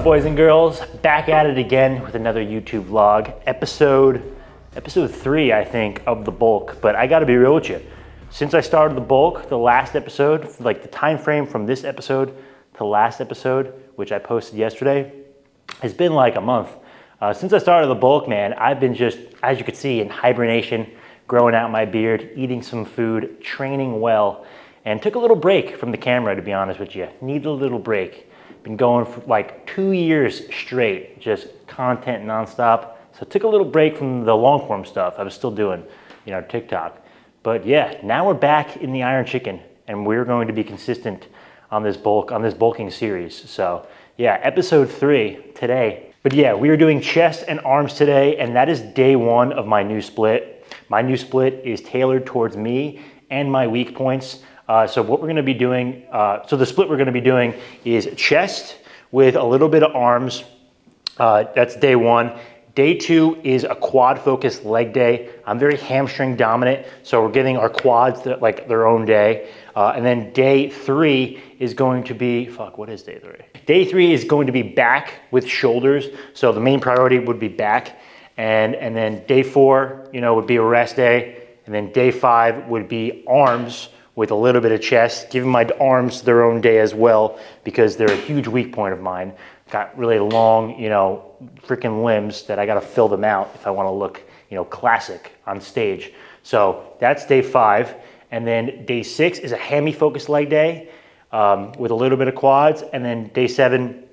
up boys and girls? Back at it again with another YouTube vlog. Episode, episode three I think of the bulk, but I gotta be real with you. Since I started the bulk, the last episode, like the time frame from this episode to last episode, which I posted yesterday, has been like a month. Uh, since I started the bulk, man, I've been just, as you can see, in hibernation, growing out my beard, eating some food, training well, and took a little break from the camera, to be honest with you. Need a little break. Been going for like two years straight, just content nonstop. So took a little break from the long form stuff. I was still doing, you know, TikTok. But yeah, now we're back in the Iron Chicken and we're going to be consistent on this bulk, on this bulking series. So yeah, episode three today. But yeah, we are doing chest and arms today and that is day one of my new split. My new split is tailored towards me and my weak points. Uh, so what we're gonna be doing, uh, so the split we're gonna be doing is chest with a little bit of arms. Uh, that's day one. Day two is a quad focused leg day. I'm very hamstring dominant, so we're getting our quads like their own day. Uh, and then day three is going to be, fuck, what is day three? Day three is going to be back with shoulders. So the main priority would be back. And, and then day four, you know, would be a rest day. And then day five would be arms with a little bit of chest, giving my arms their own day as well because they're a huge weak point of mine. Got really long, you know, freaking limbs that I gotta fill them out if I wanna look, you know, classic on stage. So that's day five. And then day six is a hammy focused leg day um, with a little bit of quads. And then day seven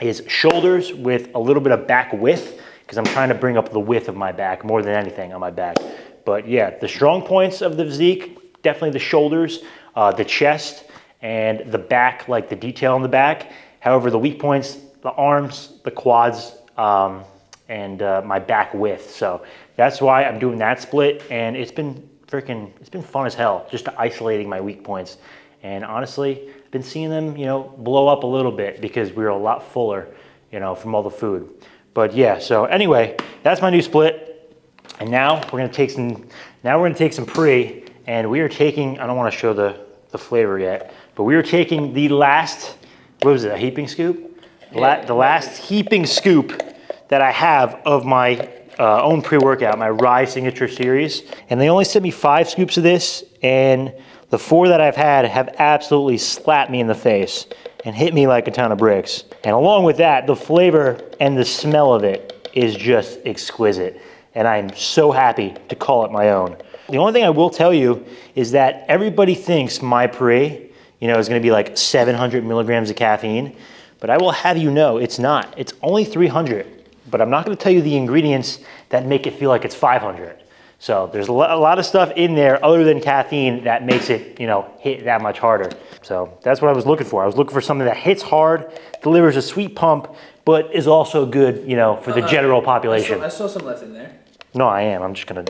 is shoulders with a little bit of back width because I'm trying to bring up the width of my back more than anything on my back. But yeah, the strong points of the physique, definitely the shoulders, uh, the chest, and the back, like the detail on the back. However, the weak points, the arms, the quads, um, and uh, my back width. So that's why I'm doing that split. And it's been freaking, it's been fun as hell just isolating my weak points. And honestly, I've been seeing them, you know, blow up a little bit because we were a lot fuller, you know, from all the food. But yeah, so anyway, that's my new split. And now we're gonna take some, now we're gonna take some pre and we are taking, I don't wanna show the, the flavor yet, but we are taking the last, what was it, a heaping scoop? La the last heaping scoop that I have of my uh, own pre-workout, my Ryse Signature Series. And they only sent me five scoops of this, and the four that I've had have absolutely slapped me in the face and hit me like a ton of bricks. And along with that, the flavor and the smell of it is just exquisite. And I'm so happy to call it my own. The only thing I will tell you is that everybody thinks my pre, you know, is gonna be like 700 milligrams of caffeine, but I will have you know it's not. It's only 300, but I'm not gonna tell you the ingredients that make it feel like it's 500. So there's a lot of stuff in there other than caffeine that makes it, you know, hit that much harder. So that's what I was looking for. I was looking for something that hits hard, delivers a sweet pump, but is also good, you know, for the uh, general population. I saw, I saw some left in there. No, I am. I'm just gonna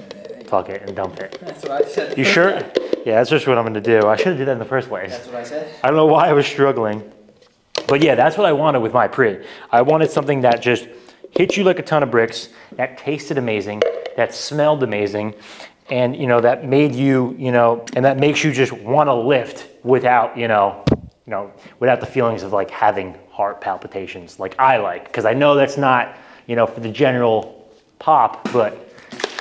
fuck it and dump it. That's what I said. You sure? Yeah, that's just what I'm gonna do. I should have did that in the first place. That's what I said. I don't know why I was struggling. But yeah, that's what I wanted with my pre. I wanted something that just hit you like a ton of bricks, that tasted amazing, that smelled amazing, and you know, that made you, you know, and that makes you just wanna lift without, you know, you know, without the feelings of like having heart palpitations like I like. Because I know that's not, you know, for the general pop, but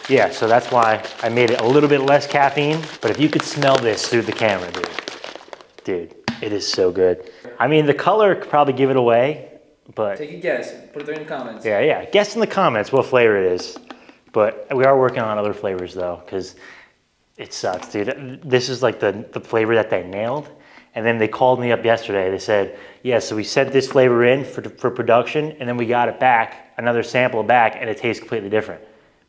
yeah, so that's why I made it a little bit less caffeine, but if you could smell this through the camera, dude, dude, it is so good. I mean, the color could probably give it away, but. Take a guess, put it there in the comments. Yeah, yeah, guess in the comments what flavor it is. But we are working on other flavors though, because it sucks, dude. This is like the, the flavor that they nailed. And then they called me up yesterday. They said, yeah, so we sent this flavor in for, for production, and then we got it back, another sample back, and it tastes completely different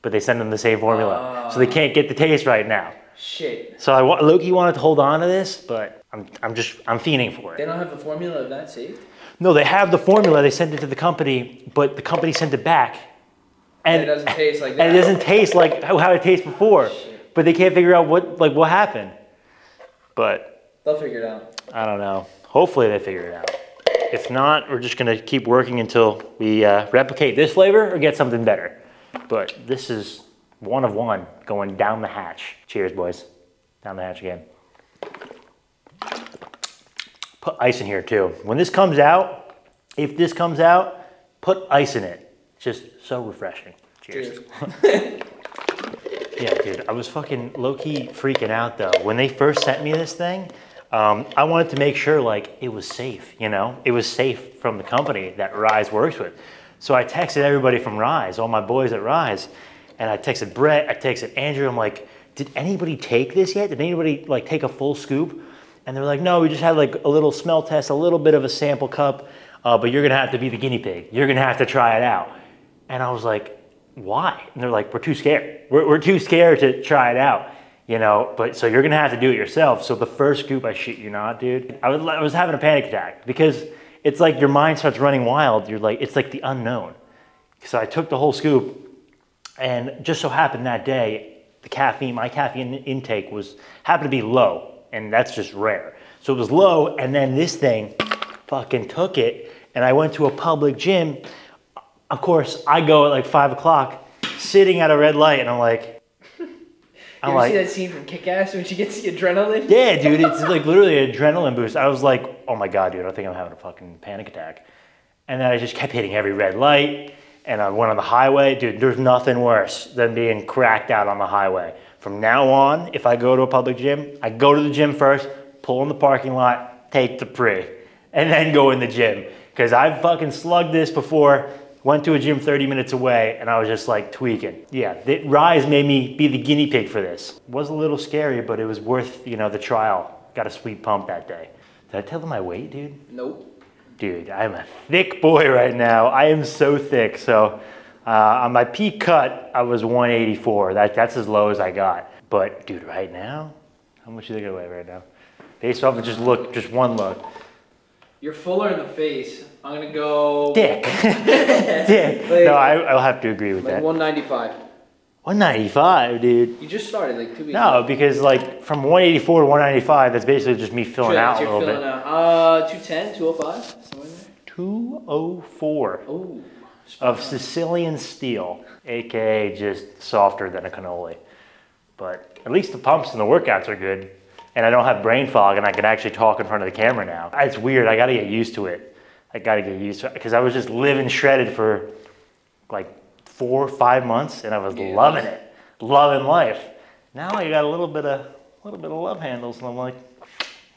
but they send them the same formula. Uh, so they can't get the taste right now. Shit. So I Loki wanted to hold on to this, but I'm, I'm just, I'm fiending for it. They don't have the formula of that saved? No, they have the formula. They sent it to the company, but the company sent it back. And, and it doesn't taste like that. And it doesn't taste like how, it tastes before. Shit. But they can't figure out what, like, what happened. But. They'll figure it out. I don't know. Hopefully they figure it out. If not, we're just gonna keep working until we uh, replicate this flavor or get something better. But this is one of one going down the hatch. Cheers, boys. Down the hatch again. Put ice in here too. When this comes out, if this comes out, put ice in it. It's just so refreshing. Cheers. Cheers. Yeah, dude, I was fucking low key freaking out though. When they first sent me this thing, um, I wanted to make sure like it was safe, you know? It was safe from the company that Ryse works with. So I texted everybody from Ryse, all my boys at Ryse, and I texted Brett, I texted Andrew, I'm like, did anybody take this yet? Did anybody like take a full scoop? And they're like, no, we just had like a little smell test, a little bit of a sample cup, uh, but you're gonna have to be the guinea pig. You're gonna have to try it out. And I was like, why? And they're like, we're too scared. We're, we're too scared to try it out, you know, but so you're gonna have to do it yourself. So the first scoop, I shit you not, dude, I was, I was having a panic attack because it's like your mind starts running wild. You're like, it's like the unknown. So I took the whole scoop and just so happened that day, the caffeine, my caffeine intake was, happened to be low and that's just rare. So it was low and then this thing fucking took it and I went to a public gym of course, I go at like five o'clock, sitting at a red light, and I'm like, I'm ever like, see that scene from Kick Ass when she gets the adrenaline? yeah, dude, it's like literally an adrenaline boost. I was like, oh my god, dude, I think I'm having a fucking panic attack. And then I just kept hitting every red light, and I went on the highway. Dude, there's nothing worse than being cracked out on the highway. From now on, if I go to a public gym, I go to the gym first, pull in the parking lot, take the pre, and then go in the gym. Because I've fucking slugged this before, went to a gym 30 minutes away, and I was just like tweaking. Yeah, the, Ryse made me be the guinea pig for this. Was a little scary, but it was worth, you know, the trial. Got a sweet pump that day. Did I tell them my weight, dude? Nope. Dude, I'm a thick boy right now. I am so thick. So uh, on my peak cut, I was 184. That, that's as low as I got. But dude, right now, how much do you think I weigh right now? Based off of just look, just one look. You're fuller in the face. I'm gonna go. Dick. Dick. Like- No, I, I'll have to agree with Like that. 195. 195, dude. You just started like two weeks. No, because like from 184 to 195, that's basically just me filling Sure, out a little filling bit. out. Uh, 210, 205, somewhere in there. 204. Oh. of Sicilian steel, aka just softer than a cannoli. But at least the pumps and the workouts are good, and I don't have brain fog, and I can actually talk in front of the camera now. It's weird. I got to get used to it. I got to get used to it because I was just living shredded for like four or five months, and I was Yeah. loving it, loving life. Now I got a little bit of a little bit of love handles, and I'm like,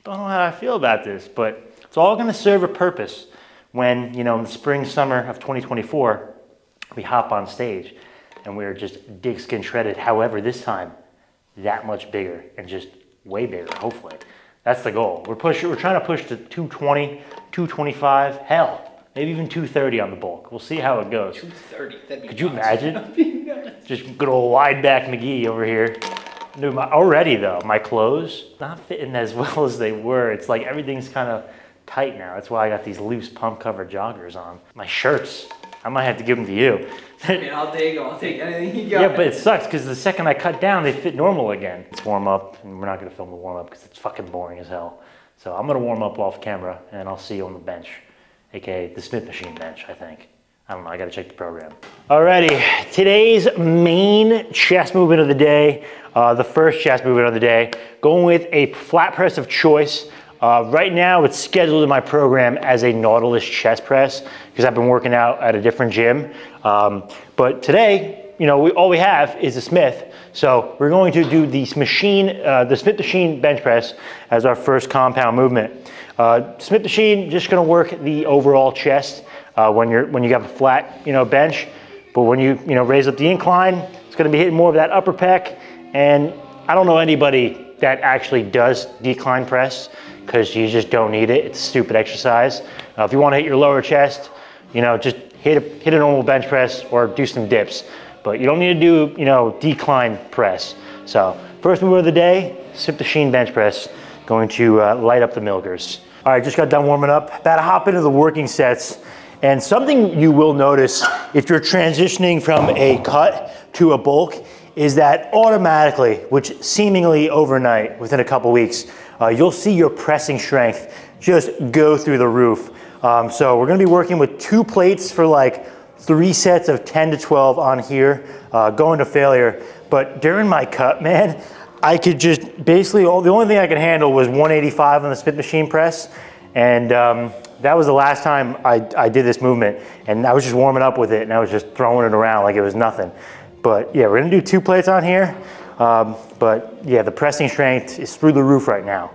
don't know how I feel about this, but it's all going to serve a purpose when, you know, in the spring, summer of 2024, we hop on stage and we're just dig skin shredded. However, this time, that much bigger and just way bigger, hopefully. That's the goal. We're pushing, we're trying to push to 220, 225, hell, maybe even 230 on the bulk. We'll see how it goes. 230. That'd be Could you nuts. imagine? That'd be nuts. Just good old wide back McGee over here. Dude, my, already though, my clothes not fitting as well as they were. It's like everything's kind of tight now. That's why I got these loose pump cover joggers on. My shirts, I might have to give them to you. I mean, I'll take 'em. I'll take anything you got. yeah, but it sucks because the second I cut down, they fit normal again. It's warm up, and we're not gonna film the warm up because it's fucking boring as hell. So I'm gonna warm up off camera, and I'll see you on the bench, aka the Smith machine bench, I think. I don't know, I gotta check the program. Alrighty, today's main chest movement of the day, uh, the first chest movement of the day, going with a flat press of choice. Uh, right now, it's scheduled in my program as a Nautilus chest press because I've been working out at a different gym. Um, but today, you know, we, all we have is a Smith. So we're going to do the machine, uh, the Smith machine bench press as our first compound movement. Uh, Smith machine just to work the overall chest uh, when you're when you have a flat, you know, bench. But when you you know raise up the incline, it's to be hitting more of that upper pec. And I don't know anybody that actually does decline press because you just don't need it. It's a stupid exercise. Uh, if you want to hit your lower chest, you know, just hit a, hit a normal bench press or do some dips. But you don't need to do, you know, decline press. So first move of the day, Smith machine bench press. Going to uh, light up the milkers. All right, just got done warming up. About to hop into the working sets. And something you will notice if you're transitioning from a cut to a bulk is that automatically, which seemingly overnight, within a couple weeks, uh, you'll see your pressing strength just go through the roof. Um, so we're gonna be working with two plates for like three sets of 10 to 12 on here, uh, going to failure. But during my cut, man, I could just basically, all, the only thing I could handle was 185 on the Smith machine press. And um, that was the last time I, I did this movement. And I was just warming up with it and I was just throwing it around like it was nothing. But yeah, we're gonna do two plates on here. Um, but yeah, the pressing strength is through the roof right now.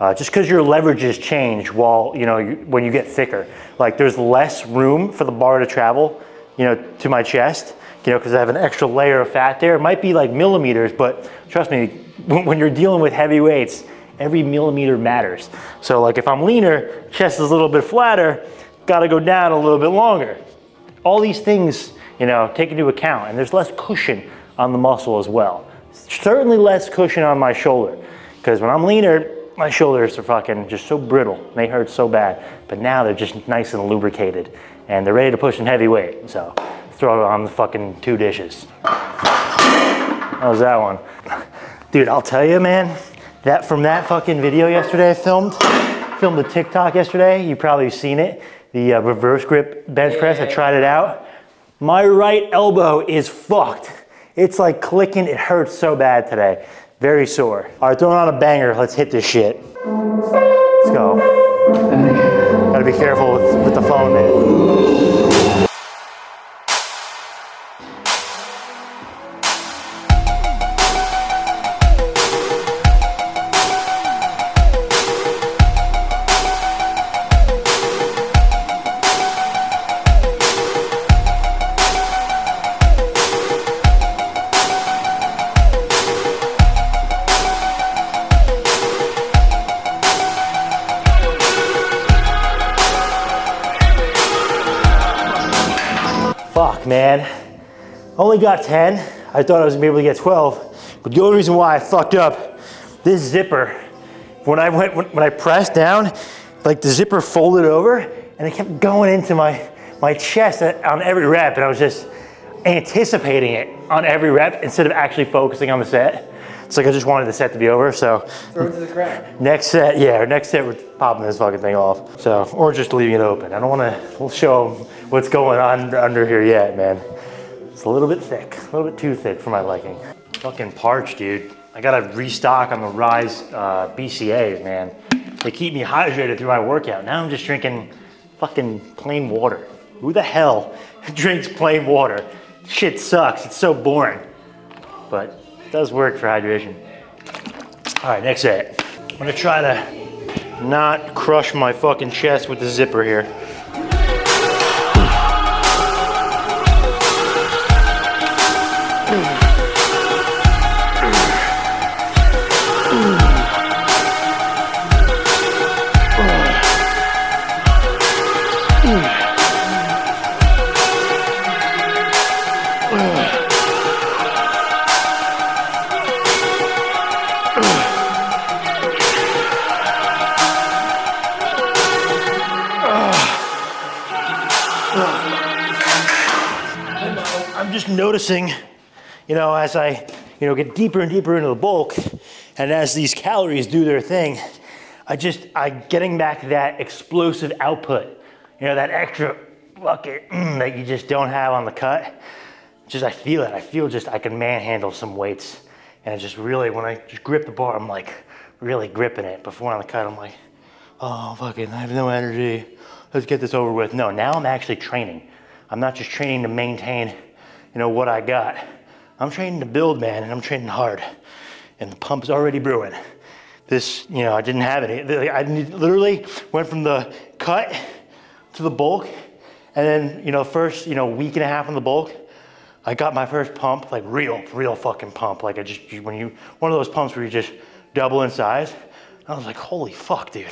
Uh, just because your leverages change while, you know, you, when you get thicker. Like there's less room for the bar to travel, you know, to my chest, you know, because I have an extra layer of fat there. It might be like millimeters, but trust me, when you're dealing with heavy weights, every millimeter matters. So like if I'm leaner, chest is a little bit flatter, gotta go down a little bit longer. All these things, you know, take into account, and there's less cushion on the muscle as well. Certainly less cushion on my shoulder, because when I'm leaner, my shoulders are fucking just so brittle. They hurt so bad. But now they're just nice and lubricated and they're ready to push some heavy weight. So throw it on the fucking two dishes. How's that one? Dude, I'll tell you, man, that from that fucking video yesterday I filmed, filmed the TikTok yesterday, you probably seen it, the uh, reverse grip bench press, I tried it out. My right elbow is fucked. It's like clicking, it hurts so bad today. Very sore. All right, throwing on a banger. Let's hit this shit. Let's go. Gotta be careful with, with the phone, man. Only got 10. I thought I was gonna be able to get 12. But the only reason why I fucked up, this zipper, when I went, when, when I pressed down, like the zipper folded over and it kept going into my, my chest on every rep. And I was just anticipating it on every rep instead of actually focusing on the set. It's like I just wanted the set to be over. So Throw it to the next set, yeah, next set we're popping this fucking thing off. So, or just leaving it open. I don't want to show 'em what's going on under here yet, man. It's a little bit thick, a little bit too thick for my liking. Fucking parched, dude. I gotta restock on the Ryse uh, BCAAs, man. They keep me hydrated through my workout. Now I'm just drinking fucking plain water. Who the hell drinks plain water? Shit sucks. It's so boring. But it does work for hydration. All right, next set. I'm gonna try to not crush my fucking chest with the zipper here. Noticing, you know, as I, you know, get deeper and deeper into the bulk, and as these calories do their thing, I just, I getting back that explosive output, you know, that extra bucket mm, that you just don't have on the cut. Just, I feel it. I feel just, I can manhandle some weights, and it just really, when I just grip the bar, I'm like really gripping it. Before on the cut, I'm like, oh, fucking, I have no energy. Let's get this over with. No, now I'm actually training. I'm not just training to maintain, you know, what I got. I'm training to build, man, and I'm training hard. And the pump's already brewing. This, you know, I didn't have it. I literally went from the cut to the bulk, and then, you know, first, you know, week and a half on the bulk, I got my first pump, like real, real fucking pump. Like I just, when you, one of those pumps where you just double in size. I was like, holy fuck, dude.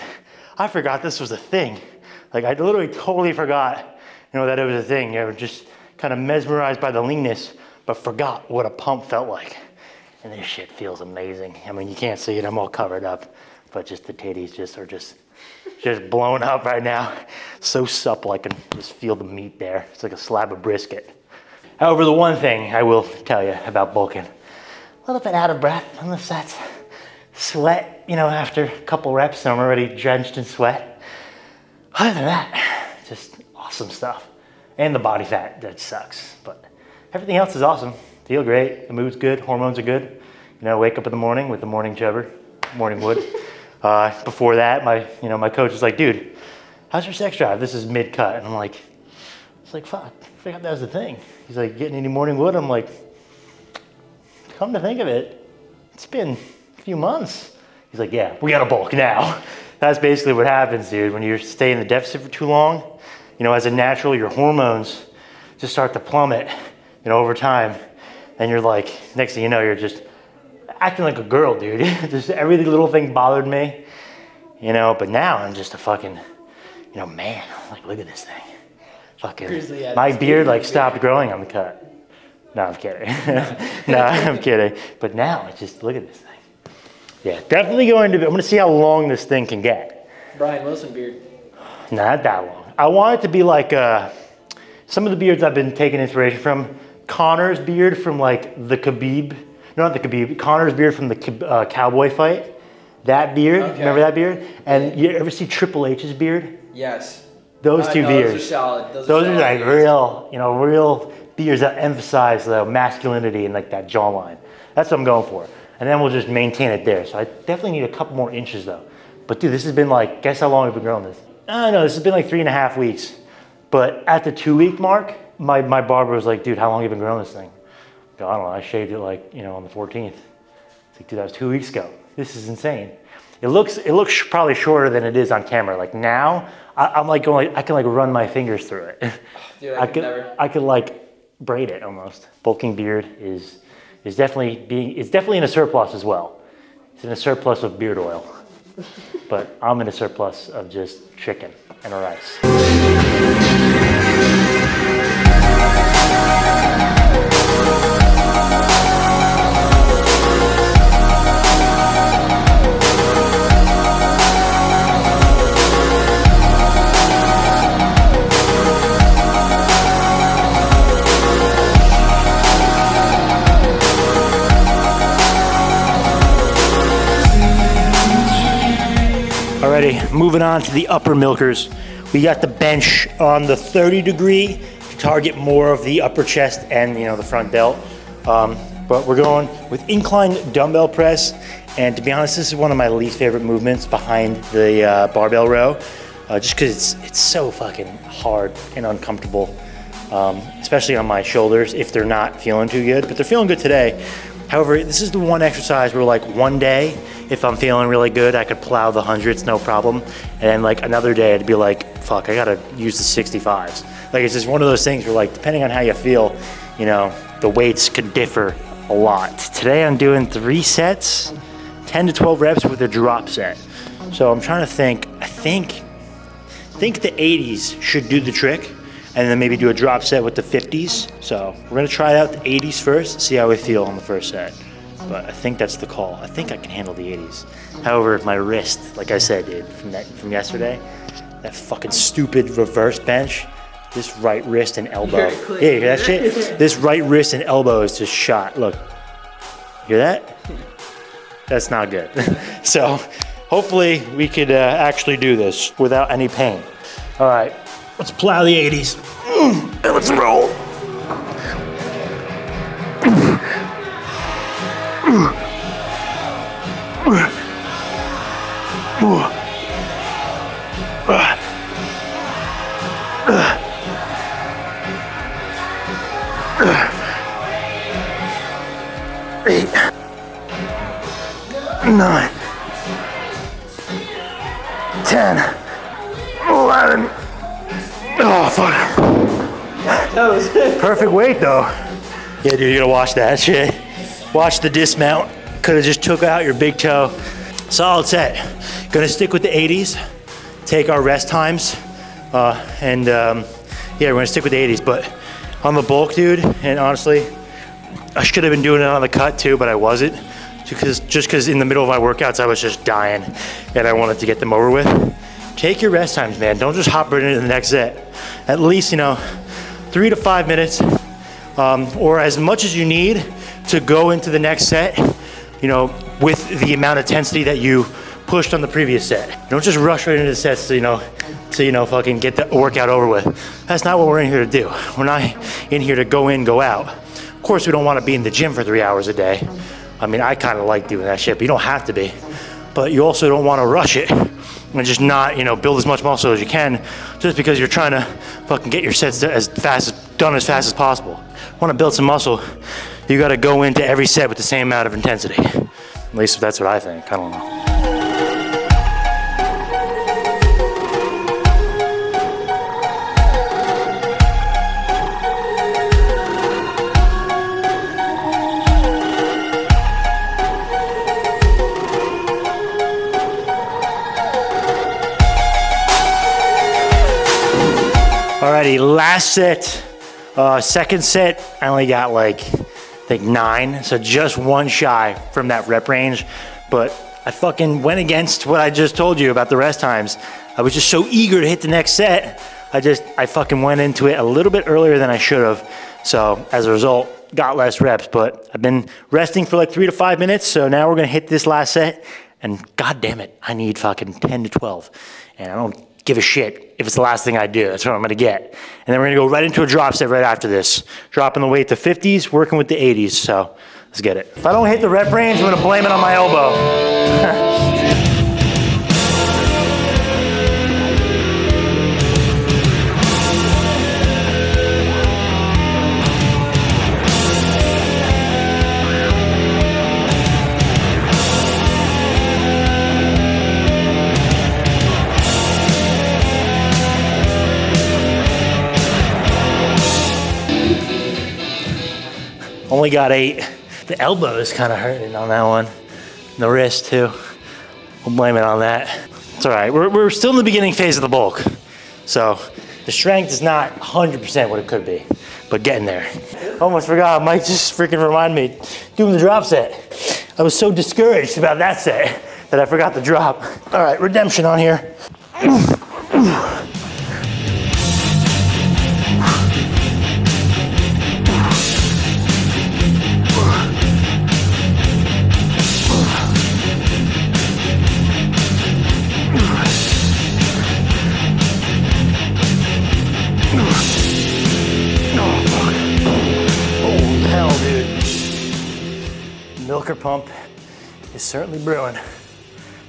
I forgot this was a thing. Like I literally totally forgot, you know, that it was a thing. You know, just kind of mesmerized by the leanness, but forgot what a pump felt like. And this shit feels amazing. I mean, you can't see it, I'm all covered up, but just the titties just are just, just blown up right now. So supple, I can just feel the meat there. It's like a slab of brisket. However, the one thing I will tell you about bulking, a little bit out of breath the sets. Sweat, you know, after a couple reps, and I'm already drenched in sweat. Other than that, just awesome stuff. And the body fat, that sucks. But everything else is awesome. Feel great, the mood's good, hormones are good. You know, wake up in the morning with the morning jubber, morning wood. Uh, before that, my you know my coach was like, dude, how's your sex drive? This is mid cut, and I'm like, it's like fuck, I forgot that was the thing. He's like, getting any morning wood? I'm like, come to think of it, it's been a few months. He's like, yeah, we got to bulk now. That's basically what happens, dude. When you stay in the deficit for too long, you know, as a natural, your hormones just start to plummet, you know, over time. And you're like, next thing you know, you're just acting like a girl, dude. just every little thing bothered me, you know. But now I'm just a fucking, you know, man. Like, look at this thing. Fucking, Grizzly my beard like stopped growing on the cut. No, I'm kidding. no, I'm kidding. But now it's just look at this thing. Yeah, definitely going to. Be, I'm gonna see how long this thing can get. Brian Wilson beard. Not that long. I want it to be like uh, some of the beards I've been taking inspiration from. Conor's beard from like the Khabib, no, not the Khabib. Conor's beard from the uh, cowboy fight. That beard, Okay. remember that beard? And you ever see Triple H's beard? Yes. Those Uh, two no, beards. Those are solid. Those, Those are, are like beards. real, you know, real beards that emphasize the masculinity and like that jawline. That's what I'm going for. And then we'll just maintain it there. So I definitely need a couple more inches though. But dude, this has been like, guess how long I've been growing this? I don't know, this has been like three and a half weeks. But at the two week mark, my, my barber was like, dude, how long have you been growing this thing? I don't know, I shaved it like, you know, on the 14th. It's like, dude, that was two weeks ago. This is insane. It looks, it looks probably shorter than it is on camera. Like now, I, I'm like going, I can like run my fingers through it. Dude, I I could could, never. I could like braid it almost. Bulking beard is, is definitely being, it's definitely in a surplus as well. It's in a surplus of beard oil, but I'm in a surplus of just chicken and rice. Alrighty, moving on to the upper milkers. We got the bench on the 30 degree to target more of the upper chest and you know the front delt. Um, but we're going with incline dumbbell press, and to be honest, this is one of my least favorite movements behind the uh, barbell row, uh, just because it's it's so fucking hard and uncomfortable, um, especially on my shoulders if they're not feeling too good. But they're feeling good today. However, this is the one exercise where like one day, if I'm feeling really good, I could plow the hundreds, no problem. And then like another day, I'd be like, fuck, I gotta use the 65s. Like it's just one of those things where like, depending on how you feel, you know, the weights could differ a lot. Today I'm doing three sets, 10 to 12 reps with a drop set. So I'm trying to think, I think, I think the 80s should do the trick and then maybe do a drop set with the 50s. So we're gonna try out the 80s first, see how we feel on the first set. But I think that's the call. I think I can handle the 80s. However, my wrist, like I said, dude, from that from yesterday, that fucking stupid reverse bench, this right wrist and elbow. Hear it click. Yeah, you hear that shit? This right wrist and elbow is just shot. Look, hear that? That's not good. so hopefully we could uh, actually do this without any pain. All right, let's plow the 80s. Mm, And let's roll. Eight, nine, Toes. Perfect weight though. Yeah, dude, you gotta watch that shit. Watch the dismount. Could have just took out your big toe. Solid set. Gonna stick with the 80s. Take our rest times, uh, and um, yeah, we're gonna stick with the 80s. But on the bulk, dude, and honestly, I should have been doing it on the cut too, but I wasn't. Because just because in the middle of my workouts I was just dying, and I wanted to get them over with. Take your rest times, man. Don't just hop right into the next set. At least you know, three to five minutes, um, or as much as you need to go into the next set. You know, with the amount of intensity that you pushed on the previous set. Don't just rush right into the sets, to, you know, to you know, fucking get the workout over with. That's not what we're in here to do. We're not in here to go in, go out. Of course, we don't want to be in the gym for three hours a day. I mean, I kind of like doing that shit, but you don't have to be. but you also don't want to rush it and just not, you know, build as much muscle as you can just because you're trying to fucking get your sets as fast as, done as fast as possible. Want to build some muscle, you got to go into every set with the same amount of intensity. At least that's what I think. I don't know. Alrighty, last set, uh, second set, I only got like, I think nine, so just one shy from that rep range, but I fucking went against what I just told you about the rest times. I was just so eager to hit the next set, I just, I fucking went into it a little bit earlier than I should have, so as a result, got less reps, but I've been resting for like three to five minutes, so now we're gonna hit this last set, and god damn it, I need fucking 10 to 12, and I don't give a shit if it's the last thing I do. That's what I'm gonna get. And then we're gonna go right into a drop set right after this. Dropping the weight to 50s, working with the 80s. So let's get it. If I don't hit the rep range, I'm gonna blame it on my elbow. Only got eight. The elbow is kind of hurting on that one. The wrist too. We'll blame it on that. It's all right. We're, we're still in the beginning phase of the bulk. So the strength is not 100% what it could be, but getting there. Almost forgot, Mike just freaking reminded me, doing the drop set. I was so discouraged about that set that I forgot the drop. All right, redemption on here. milker pump is certainly brewing.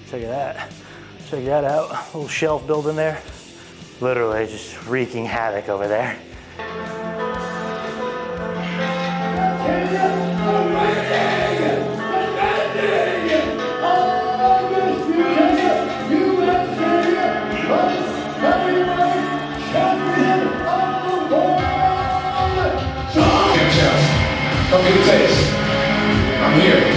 Check that. Check that out. A little shelf building there. Literally just wreaking havoc over there. Get a taste.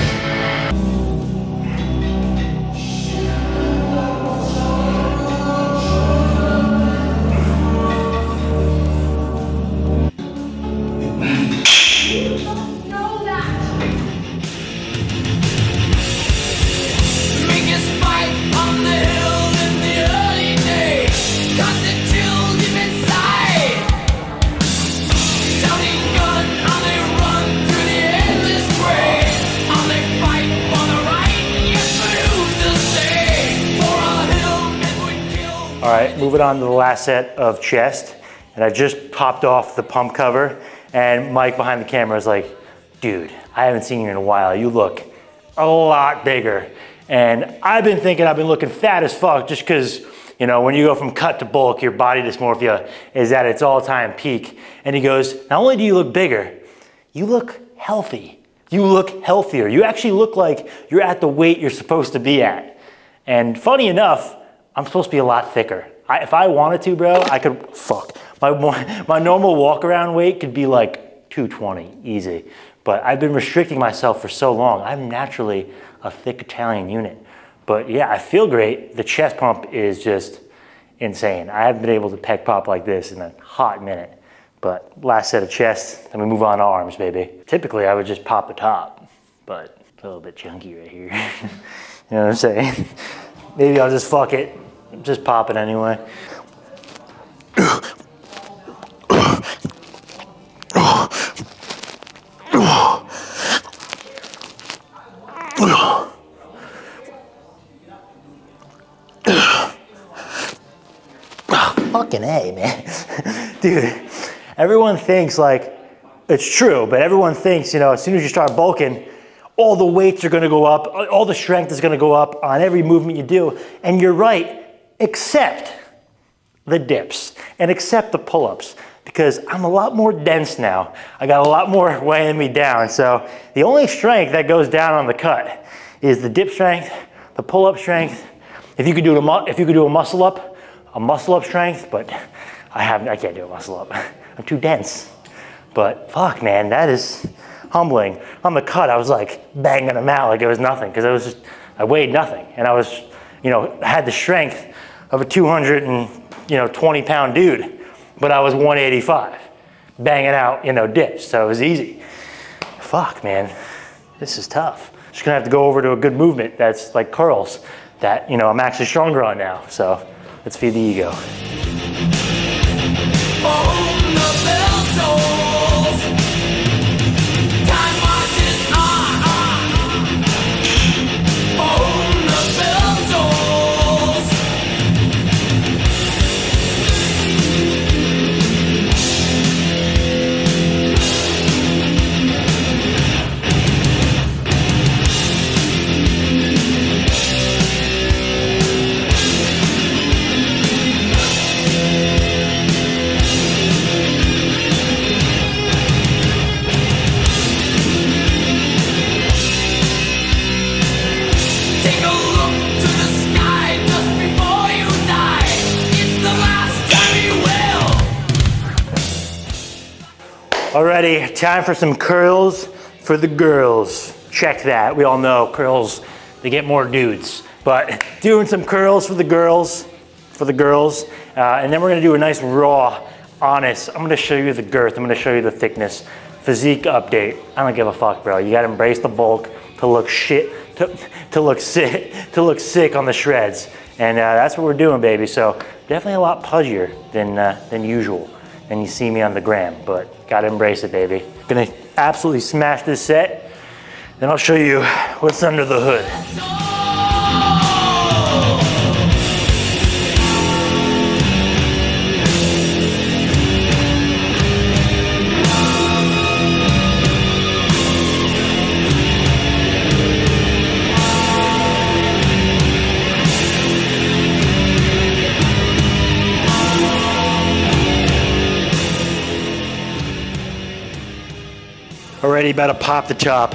Moving on to the last set of chest. And I just popped off the pump cover and Mike behind the camera is like, dude, I haven't seen you in a while. You look a lot bigger. And I've been thinking I've been looking fat as fuck just because, you know, when you go from cut to bulk, your body dysmorphia is at its all time peak. And he goes, not only do you look bigger, you look healthy. You look healthier. You actually look like you're at the weight you're supposed to be at. And funny enough, I'm supposed to be a lot thicker. I, if I wanted to, bro, I could, fuck. My, my normal walk around weight could be like 220, easy. But I've been restricting myself for so long. I'm naturally a thick Italian unit. But yeah, I feel great. The chest pump is just insane. I haven't been able to pec pop like this in a hot minute. But last set of chest, then we move on to arms, baby. Typically, I would just pop the top, but it's a little bit chunky right here. you know what I'm saying? Maybe I'll just fuck it, just pop it anyway. Fucking A, man. Dude, everyone thinks like, it's true, but everyone thinks, you know, as soon as you start bulking, all the weights are gonna go up, all the strength is gonna go up on every movement you do. And you're right, except the dips and accept the pull-ups because I'm a lot more dense now. I got a lot more weighing me down. So the only strength that goes down on the cut is the dip strength, the pull-up strength. If you could do a if you could do a muscle up, a muscle up strength, but I have I can't do a muscle up. I'm too dense. But fuck, man, that is humbling. On the cut, I was like banging them out like it was nothing because I was just I weighed nothing and I was you know had the strength of a 200 and you know 20 pound dude, but I was 185, banging out you know dips, so it was easy. Fuck, man, this is tough. Just gonna have to go over to a good movement that's like curls that you know I'm actually stronger on now. So let's feed the ego. Boom, Alrighty, time for some curls for the girls. Check that. We all know curls, they get more dudes. But doing some curls for the girls, for the girls. Uh, and then we're gonna do a nice raw, honest. I'm gonna show you the girth, I'm gonna show you the thickness. Physique update. I don't give a fuck, bro. You gotta embrace the bulk to look shit, to, to look sick, to look sick on the shreds. And uh, that's what we're doing, baby. So definitely a lot pudgier than, uh, than usual. And you see me on the gram, but gotta embrace it, baby. Gonna absolutely smash this set. Then I'll show you what's under the hood. Already about to pop the top.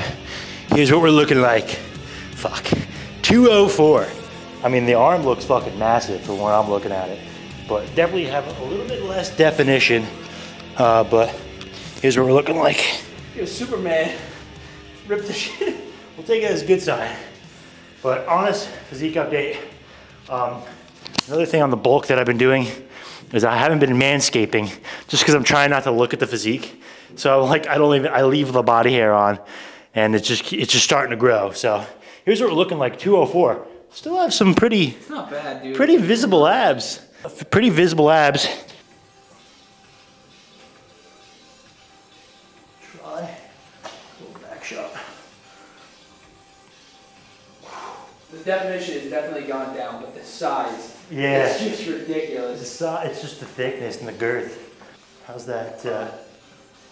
Here's what we're looking like. Fuck. 204. I mean, the arm looks fucking massive from where I'm looking at it, but definitely have a little bit less definition. Uh, but here's what we're looking like. Yo, Superman. Rip the shit. We'll take it as a good sign. But honest physique update. Um, another thing on the bulk that I've been doing is I haven't been manscaping just because I'm trying not to look at the physique. So like I don't even I leave the body hair on, and it's just it's just starting to grow. So here's what we're looking like. 204. Still have some pretty It's not bad, dude. pretty visible abs. Pretty visible abs. Try. Little back shot. The definition has definitely gone down, but the size. Yeah. It's just It's, ridiculous. uh, it's just the thickness and the girth. How's that? Uh,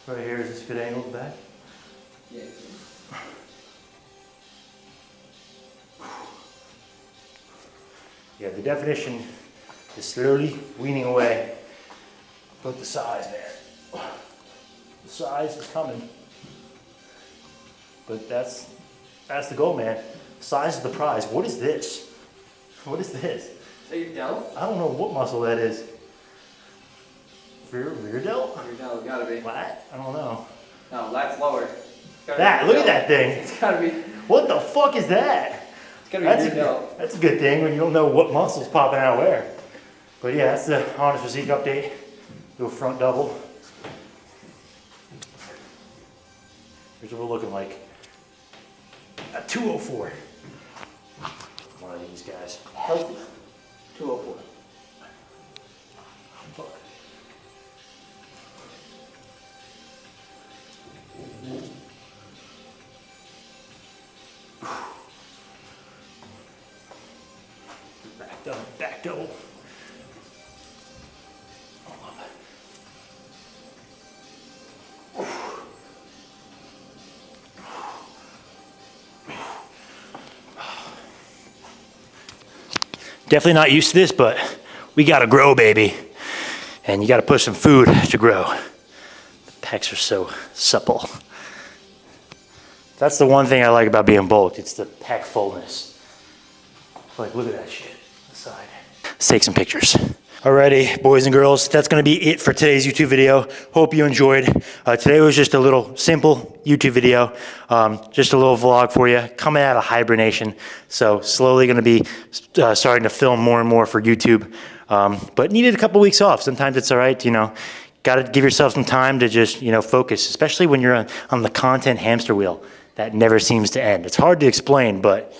right here, is this good angled back? Yeah. Yeah, the definition is slowly weaning away. But the size, man. The size is coming. But that's that's the goal, man. Size is the prize. What is this? What is this? So your delt? I don't know what muscle that is. Rear, rear delt? Your delt, gotta be. Lat? I don't know. No, that's lower. It's gotta be That, look at that thing. It's gotta be. What the fuck is that? It's gotta be That's a, delt. that's a good thing when you don't know what muscles popping out where. But yeah, that's the honest physique update. Do a front double. Here's what we're looking like. A 204. One of these guys. Healthy. 204. Back double, back double. Definitely not used to this, but we gotta grow, baby. And you gotta put some food to grow. The pecs are so supple. That's the one thing I like about being bulked. It's the pec fullness. Like, look at that shit. Side. Let's take some pictures. Alrighty, boys and girls, that's gonna be it for today's YouTube video. Hope you enjoyed. Uh, today was just a little simple YouTube video, um, just a little vlog for you, coming out of hibernation. So slowly gonna be uh, starting to film more and more for YouTube. Um, but needed a couple weeks off. Sometimes it's all right, you know, got to give yourself some time to just, you know, focus, especially when you're on, on the content hamster wheel that never seems to end. It's hard to explain, but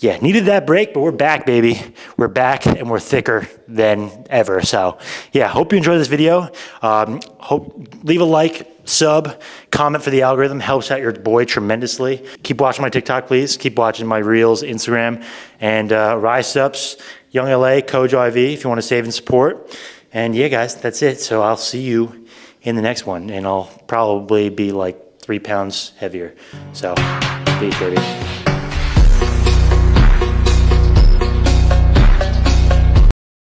yeah, needed that break, but we're back, baby. We're back and we're thicker than ever. So, yeah, hope you enjoy this video. Um, hope leave a like, sub, comment for the algorithm helps out your boy tremendously. Keep watching my TikTok, please. Keep watching my reels, Instagram, and uh, Ryse Supps, Young LA, code JOEIV if you want to save and support. And yeah, guys, that's it. So I'll see you in the next one, and I'll probably be like three pounds heavier. So, peace, baby.